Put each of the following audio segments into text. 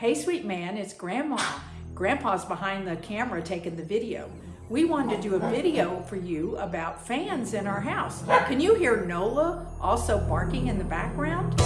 Hey, sweet man, it's Grandma. Grandpa's behind the camera taking the video. We wanted to do a video for you about fans in our house. Can you hear Nola also barking in the background?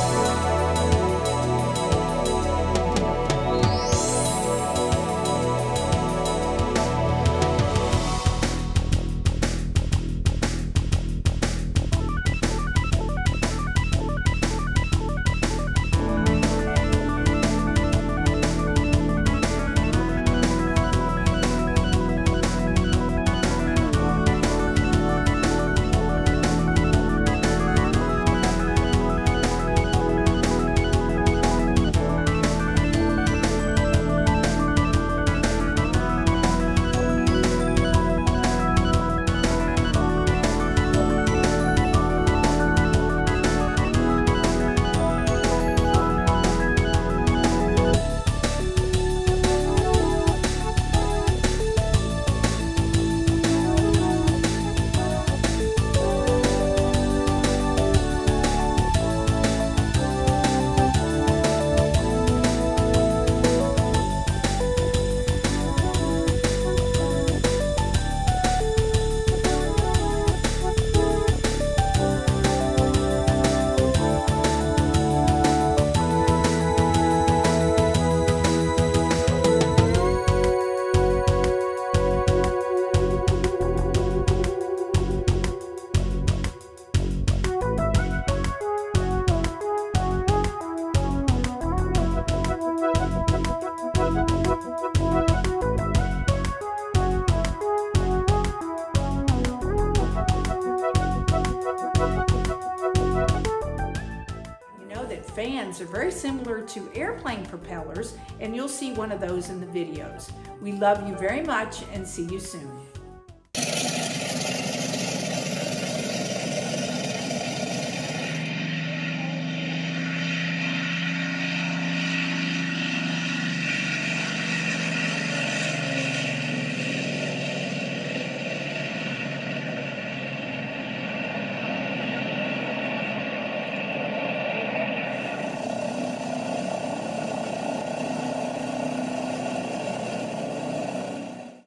Fans are very similar to airplane propellers, and you'll see one of those in the videos. We love you very much and see you soon.